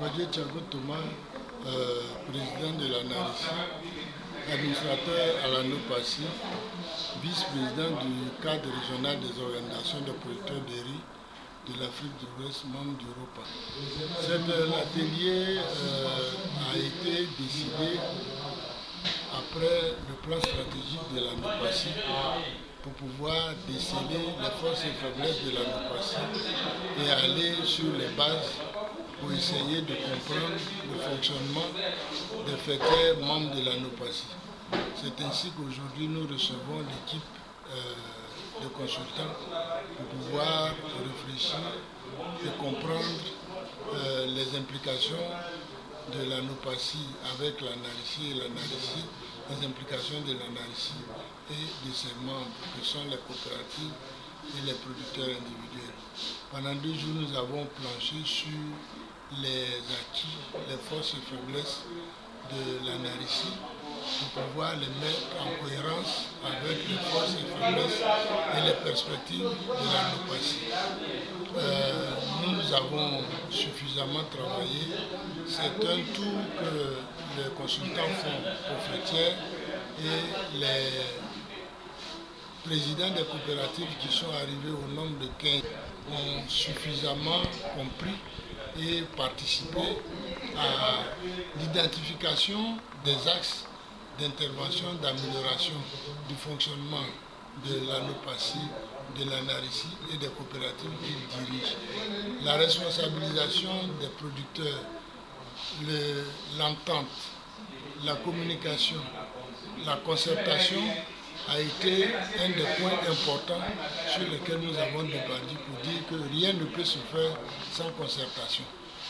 Roger Thiago Thomas, euh, président de la administrateur à la vice-président du cadre régional des organisations de producteurs de riz de l'Afrique de l'Ouest, membre d'Europa. Cet atelier euh, a été décidé après le plan stratégique de la pour pouvoir déceler les forces et faiblesses de la et aller sur les bases pour essayer de comprendre le fonctionnement des faits membres de la. C'est ainsi qu'aujourd'hui nous recevons l'équipe euh, de consultants pour pouvoir réfléchir et comprendre euh, les implications de la NOPACI avec la NARICI et la NARICI, les implications de la NARICI et de ses membres que sont les coopératives et les producteurs individuels. Pendant deux jours, nous avons planché sur les acquis, les forces et faiblesses de la pour pouvoir les mettre en cohérence avec les forces et faiblesses et les perspectives de la. Euh, nous avons suffisamment travaillé. C'est un tour que les consultants font aux frontières et les présidents des coopératives qui sont arrivés au nombre de 15 ont suffisamment compris et participer à l'identification des axes d'intervention, d'amélioration du fonctionnement de la de la NARICI et des coopératives qu'il dirige. La responsabilisation des producteurs, l'entente, la communication, la concertation a été un des points importants sur lesquels nous avons débattu pour dire que rien ne peut se faire sans concertation.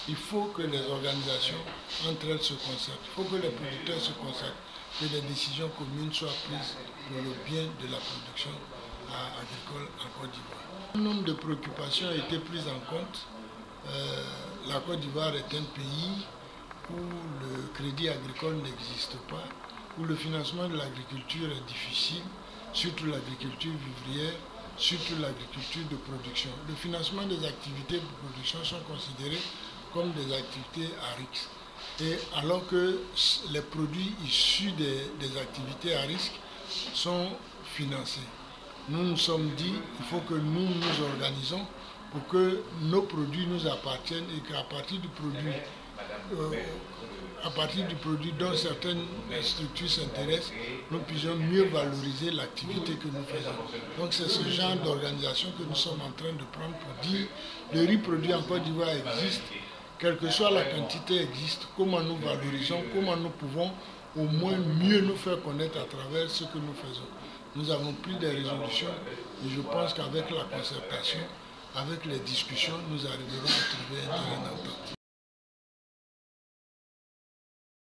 Il faut que les organisations entre elles se concertent, il faut que les producteurs se concertent, que les décisions communes soient prises pour le bien de la production agricole en Côte d'Ivoire. Un nombre de préoccupations a été pris en compte. Euh, la Côte d'Ivoire est un pays où le crédit agricole n'existe pas, où le financement de l'agriculture est difficile, surtout l'agriculture vivrière, surtout l'agriculture de production. Le financement des activités de production sont considérées comme des activités à risque. Et alors que les produits issus des, activités à risque sont financés. Nous nous sommes dit qu'il faut que nous nous organisons pour que nos produits nous appartiennent et qu'à partir du produit euh, à partir du produit dont certaines structures s'intéressent, nous puissions mieux valoriser l'activité que nous faisons. Donc c'est ce genre d'organisation que nous sommes en train de prendre pour dire le riz produit en Côte d'Ivoire existe, quelle que soit la quantité existe, comment nous valorisons, comment nous pouvons au moins mieux nous faire connaître à travers ce que nous faisons. Nous avons pris des résolutions et je pense qu'avec la concertation, avec les discussions, nous arriverons à trouver un terrain d'entente.